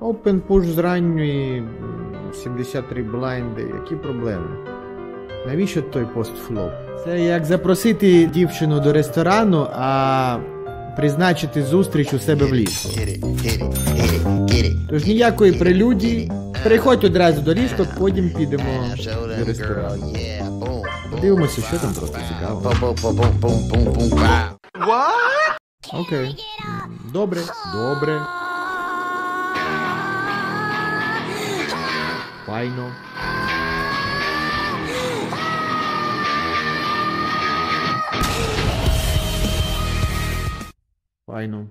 Open push з ранньої 73 блайнди. Які проблеми? Навіщо той постфлоп? Це як запросити дівчину до ресторану, а призначити зустріч у себе в ліжку. Тож ніякої прелюдії. Переходь одразу до ліжка, потім підемо до ресторану. yeah. Подивимося, що там просто цікаво. Окей. Добре, добре. aino aino